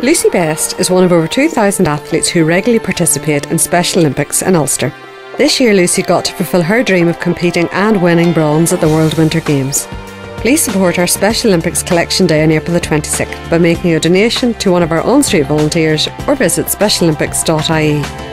Lucy Best is one of over 2,000 athletes who regularly participate in Special Olympics in Ulster. This year, Lucy got to fulfil her dream of competing and winning bronze at the World Winter Games. Please support our Special Olympics Collection Day on April the 26th by making a donation to one of our on street volunteers or visit specialolympics.ie.